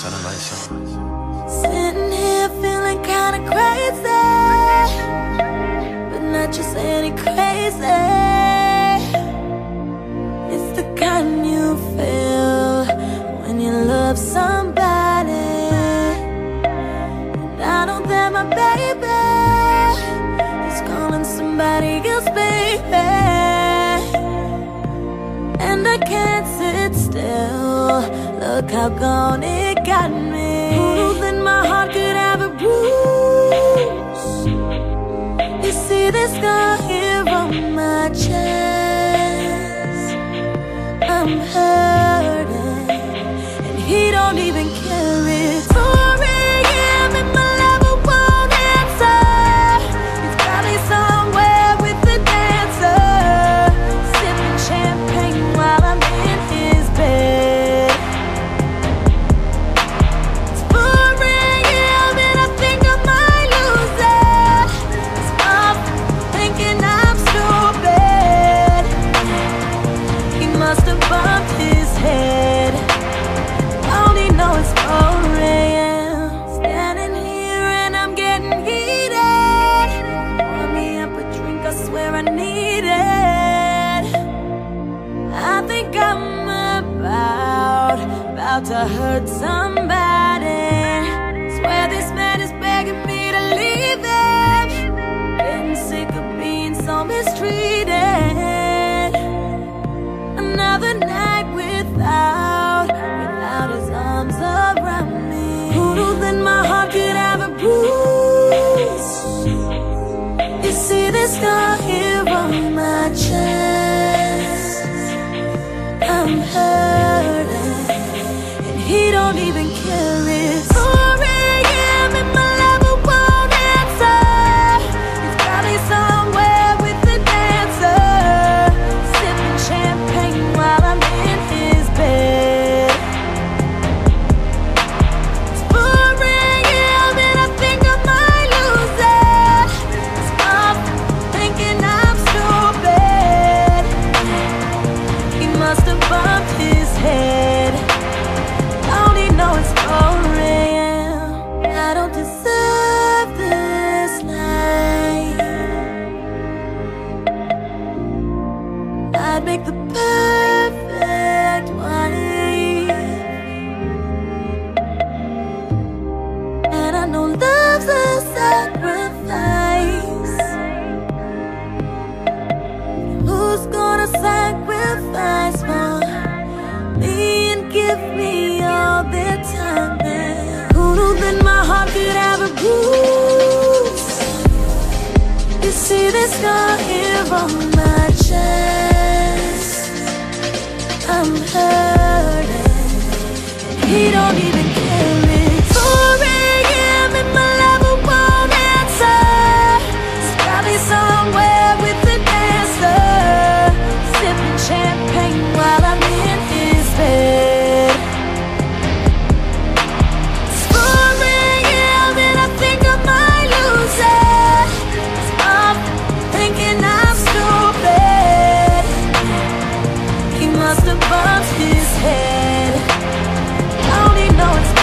Sounding like something. Sitting here feeling kinda crazy, but not just any crazy. It's the kind you feel when you love somebody. And I know that my baby is calling somebody else, baby. And I can't sit still. Look how gone it got me. Who then my heart could a bruise? You see this scar here on my chest. I'm hurting, about to hurt somebody. Swear this man is begging me to leave him. Getting sick of being so mistreated. Another night without, without his arms around me. Who knew my heart could have a bruise? You see this scar here on my chest. I'm hurting, scar here on my chest. I'm hurting, must bumped his head. Only know